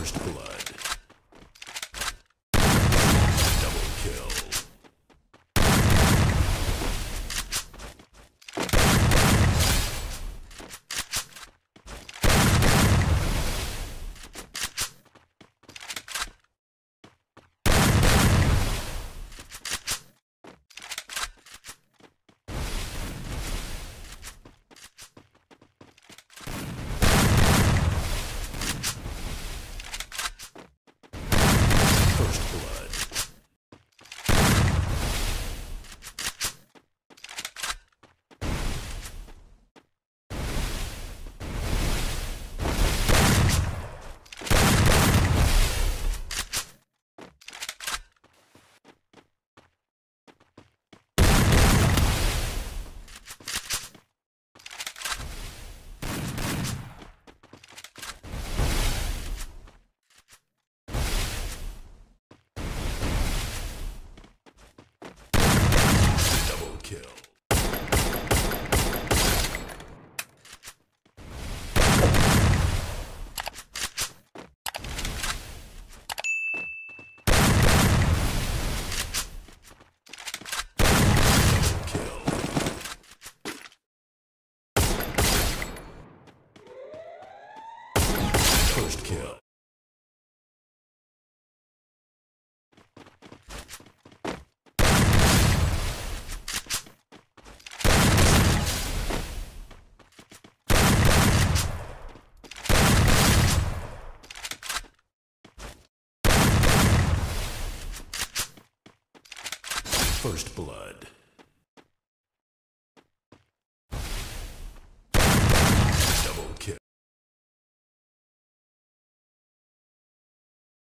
First blood. Double kill. First blood. Double kill. Double kill. First kill. First blood.